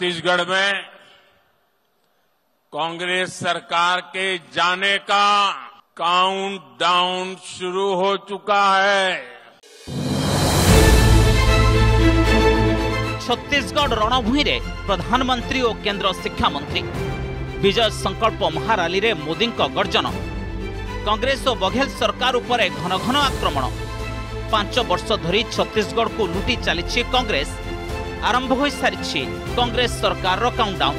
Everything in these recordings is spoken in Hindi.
छत्तीसगढ़ में कांग्रेस सरकार के जाने का काउंटडाउन शुरू हो चुका है। छत्तीसगढ़ रणभूमि प्रधानमंत्री और केंद्र शिक्षा मंत्री विजय संकल्प महाराली रे मोदी गर्जन। कांग्रेस और बघेल सरकार उपर घन घन आक्रमण। पाँच वर्ष धरी छत्तीसगढ़ को लुटी चली कांग्रेस। ଆରମ୍ଭ ହୋଇସାରିଛି କଂଗ୍ରେସ ସରକାରର କାଉଣ୍ଟଡାଉନ୍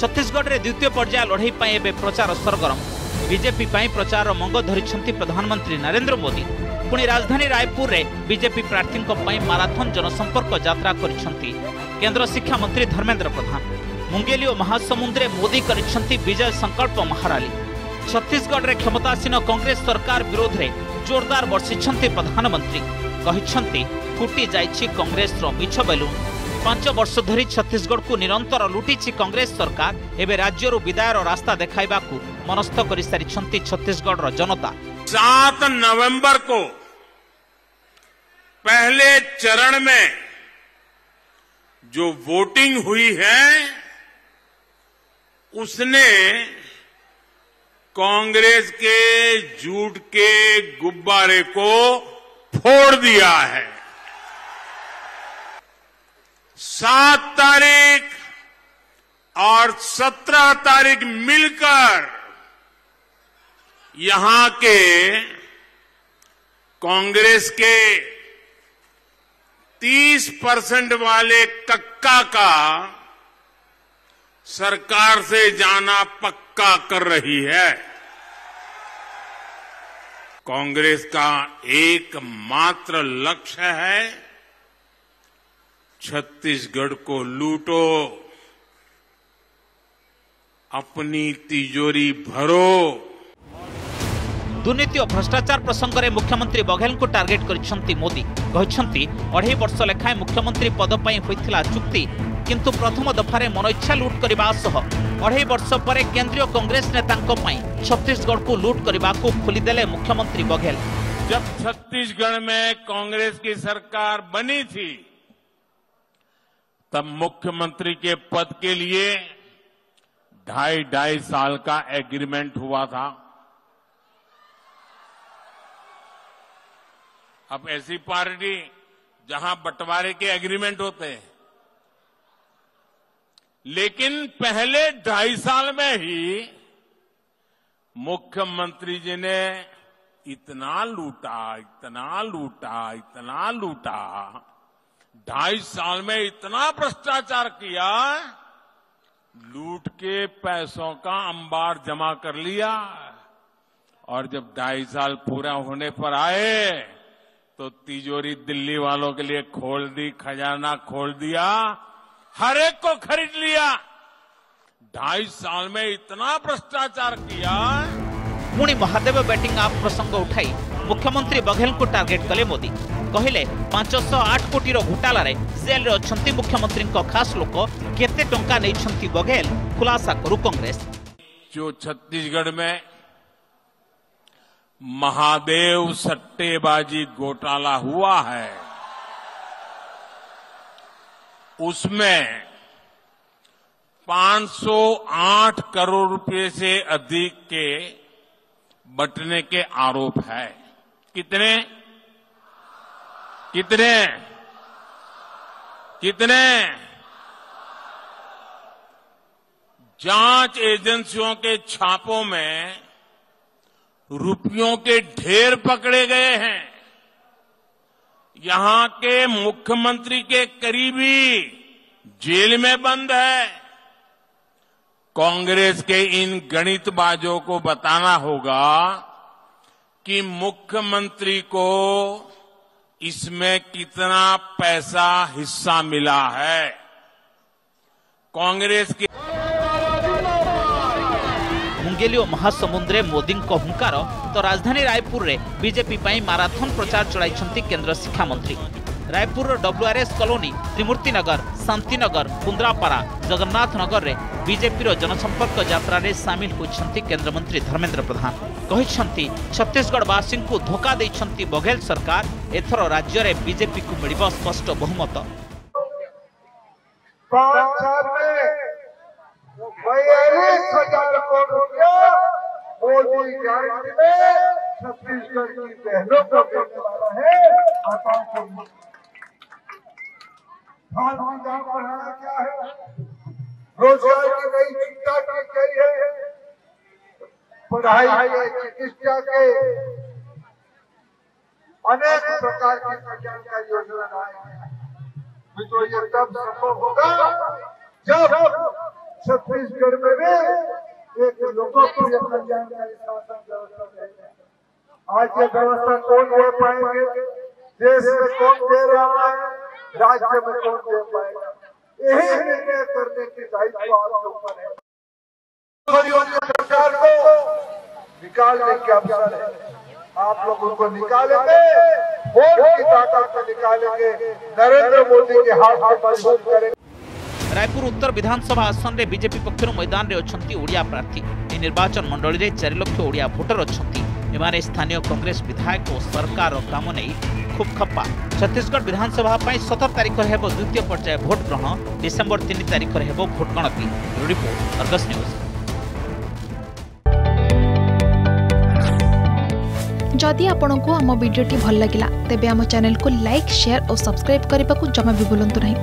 ଛତିଶଗଡ଼ରେ ଦ୍ୱିତୀୟ ପର୍ଯ୍ୟାୟ ଲଢ଼େଇ ପାଇଁ ଏବେ ପ୍ରଚାର ସରଗରମ। ବିଜେପି ପାଇଁ ପ୍ରଚାରର ମଙ୍ଗ ଧରିଛନ୍ତି ପ୍ରଧାନମନ୍ତ୍ରୀ ନରେନ୍ଦ୍ର ମୋଦି। ପୁଣି ରାଜଧାନୀ ରାୟପୁରରେ ବିଜେପି ପ୍ରାର୍ଥୀଙ୍କ ପାଇଁ ମାରାଥନ୍ ଜନସମ୍ପର୍କ ଯାତ୍ରା କରିଛନ୍ତି କେନ୍ଦ୍ର ଶିକ୍ଷାମନ୍ତ୍ରୀ ଧର୍ମେନ୍ଦ୍ର ପ୍ରଧାନ। ମୁଙ୍ଗେଲି ଓ ମହାସମୁନ୍ଦରେ ମୋଦି କରିଛନ୍ତି ବିଜୟ ସଂକଳ୍ପ ମହାରାଲି। ଛତିଶଗଡ଼ରେ କ୍ଷମତାସୀନ କଂଗ୍ରେସ ସରକାର ବିରୋଧରେ ଜୋରଦାର ବର୍ଷିଛନ୍ତି ପ୍ରଧାନମନ୍ତ୍ରୀ। କହିଛନ୍ତି ଫୁଟି ଯାଇଛି କଂଗ୍ରେସର ମିଛ ବେଲୁନ୍ ପାଞ୍ଚ ବର୍ଷ ଧରି ଛତିଶଗଡ଼କୁ ନିରନ୍ତର ଲୁଟିଛି କଂଗ୍ରେସ ସରକାର ଏବେ ରାଜ୍ୟରୁ ବିଦାୟର ରାସ୍ତା ଦେଖାଇବାକୁ ମନସ୍ଥ କରିସାରିଛନ୍ତି ଛତିଶଗଡ଼ର ଜନତା सात नवंबर को पहले चरण में जो वोटिंग हुई है उसने कांग्रेस के झूठ के गुब्बारे को फोड़ दिया है। सात तारीख और सत्रह तारीख मिलकर यहाँ के कांग्रेस के 30 परसेंट वाले कक्का का सरकार से जाना पक्का कर रही है। कांग्रेस का एकमात्र लक्ष्य है छत्तीसगढ़ को लूटो अपनी तिजोरी भरो ଦୁର୍ନୀତି ଓ ଭ୍ରଷ୍ଟାଚାର ପ୍ରସଙ୍ଗରେ ମୁଖ୍ୟମନ୍ତ୍ରୀ ବଘେଲଙ୍କୁ ଟାର୍ଗେଟ କରିଛନ୍ତି ମୋଦି କହିଛନ୍ତି ଅଢ଼େଇ ବର୍ଷ ଲେଖାଏଁ ମୁଖ୍ୟମନ୍ତ୍ରୀ ପଦ ପାଇଁ ହୋଇଥିଲା ଚୁକ୍ତି କିନ୍ତୁ ପ୍ରଥମ ଦଫାରେ ମନଇଚ୍ଛା ଲୁଟ୍ କରିବା ସହ ଅଢ଼େଇ ବର୍ଷ ପରେ କେନ୍ଦ୍ରୀୟ କଂଗ୍ରେସ ନେତାଙ୍କ ପାଇଁ ଛତିଶଗଡ଼କୁ ଲୁଟ୍ କରିବାକୁ ଖୋଲିଦେଲେ ମୁଖ୍ୟମନ୍ତ୍ରୀ ବଘେଲ जब छत्तीसगढ़ में कांग्रेस की सरकार बनी थी तब मुख्यमंत्री के पद के लिए ढाई ढाई साल का एग्रीमेंट हुआ था अब ऐसी पार्टी जहां बंटवारे के एग्रीमेंट होते हैं लेकिन पहले ढाई साल में ही मुख्यमंत्री जी ने इतना लूटा इतना लूटा इतना लूटा, ढाई साल में इतना भ्रष्टाचार किया, लूट के पैसों का अंबार जमा कर लिया, और जब ढाई साल पूरा होने पर आए तो तिजोरी दिल्ली वालों के लिए खोल दी, खजाना खोल दिया हर एक को खरीद लिया। ढाई साल में इतना भ्रष्टाचार किया। पुणी महादेव बैटिंग आप प्रसंग उठाई। मुख्यमंत्री बघेल को टार्गेट कले मोदी। कहले पांचश आठ कोटीर घोटाला जेल अच्छा मुख्यमंत्री खास लोक। केते टंका नहीं बघेल? खुलासा करू कांग्रेस। जो छत्तीसगढ़ में महादेव सट्टेबाजी घोटाला हुआ है उसमें 508 करोड़ रुपए से अधिक के बटने के आरोप है। कितने? कितने? कितने? जाँच एजेंसियों के छापों में रुपयों के ढेर पकड़े गए हैं। यहाँ के मुख्यमंत्री के करीबी जेल में बंद है। कांग्रेस के इन गणितबाजों को बताना होगा कि मुख्यमंत्री को इसमें कितना पैसा हिस्सा मिला है। कांग्रेस की ମୁଙ୍ଗେଲି ଓ ମହାସମୁଦ୍ରରେ ମୋଦିଙ୍କ ହୁଙ୍କାର ତ ରାଜଧାନୀ ରାୟପୁରରେ ବିଜେପି ପାଇଁ ମାରାଥନ୍ ପ୍ରଚାର ଚଳାଇଛନ୍ତି କେନ୍ଦ୍ର ଶିକ୍ଷାମନ୍ତ୍ରୀ ରାୟପୁରର W R S colony Trimurtinagar Shantinagar Kundrapara Jagannath ନଗରରେ ବିଜେପିର ଜନସମ୍ପର୍କ ଯାତ୍ରାରେ ସାମିଲ ହୋଇଛନ୍ତି କେନ୍ଦ୍ରମନ୍ତ୍ରୀ ଧର୍ମେନ୍ଦ୍ର ପ୍ରଧାନ କହିଛନ୍ତି ଛତିଶଗଡ଼ବାସୀଙ୍କୁ ଧୋକା ଦେଇଛନ୍ତି ବଘେଲ ସରକାର ଏଥର ରାଜ୍ୟରେ ବିଜେପିକୁ ମିଳିବ ସ୍ପଷ୍ଟ ବହୁମତ बयालीस हज़ार करोड़ रुपया मोदी गारंटी में छत्तीसगढ़ की बहनों को देने वाला है माताओं को रोज़गार की नई चिंता की गई है। पढ़ाई चिकित्सा के अनेक प्रकार की कल्याणकारी योजना लाए हैं। तो ये तब संभव होगा जब छत्तीसगढ़ में भी एक लोकप्रिय कल्याणकारी शासन व्यवस्था आज ये व्यवस्था कौन दे पाएँगे? देश में कौन दे रहा है? राज्य में कौन दे पाएगा? यही निर्णय करने की दायित्व आपके ऊपर है। सरकार को निकालने के अवसर है। आप लोग उनको निकालेंगे, वोट की ताकत से निकालेंगे। नरेंद्र मोदी के हाथ में मज़बूत करेंगे। ରାୟପୁର ଉତ୍ତର ବିଧାନସଭା ଆସନରେ ବିଜେପି ପକ୍ଷରୁ ମୈଦାନରେ ଅଛନ୍ତି ଓଡ଼ିଆ ପ୍ରାର୍ଥୀ। ଏହି ନିର୍ବାଚନ ମଣ୍ଡଳୀରେ ଚାରି ଲକ୍ଷ ଓଡ଼ିଆ ଭୋଟର ଅଛନ୍ତି। ଏମାନେ ସ୍ଥାନୀୟ କଂଗ୍ରେସ ବିଧାୟକ ଓ ସରକାରର କାମ ନେଇ ଖୁବ୍ ଖପା। ଛତିଶଗଡ଼ ବିଧାନସଭା ପାଇଁ ସତର ତାରିଖରେ ହେବ ଦ୍ୱିତୀୟ ପର୍ଯ୍ୟାୟ ଭୋଟ ଗ୍ରହଣ। ଡିସେମ୍ବର ତିନି ତାରିଖରେ ହେବ ଭୋଟ ଗଣତି। Report Argus news. ଯଦି ଆପଣଙ୍କୁ ଆମ ଭିଡ଼ିଓଟି ଭଲ ଲାଗିଲା ତେବେ ଆମ ଚ୍ୟାନେଲକୁ ଲାଇକ୍ ସେୟାର ଓ ସବସ୍କ୍ରାଇବ୍ କରିବାକୁ ଜମା ବି ଭୁଲନ୍ତୁ ନାହିଁ।